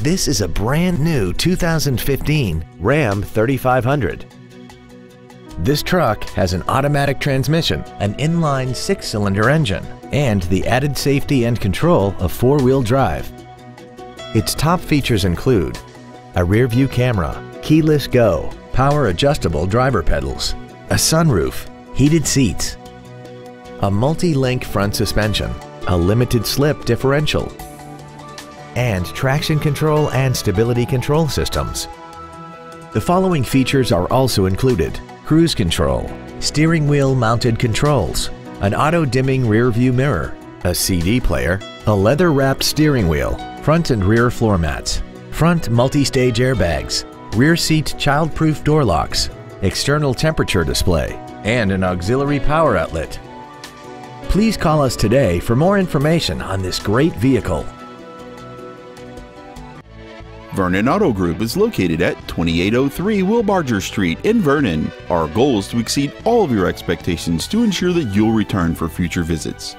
This is a brand new 2015 Ram 3500. This truck has an automatic transmission, an inline six-cylinder engine, and the added safety and control of four-wheel drive. Its top features include a rear-view camera, keyless go, power adjustable driver pedals, a sunroof, heated seats, a multi-link front suspension, a limited slip differential, and traction control and stability control systems. The following features are also included. Cruise control, steering wheel mounted controls, an auto dimming rear view mirror, a CD player, a leather wrapped steering wheel, front and rear floor mats, front multi-stage airbags, rear seat child-proof door locks, external temperature display, and an auxiliary power outlet. Please call us today for more information on this great vehicle. Vernon Auto Group is located at 2803 Wilbarger Street in Vernon. Our goal is to exceed all of your expectations to ensure that you'll return for future visits.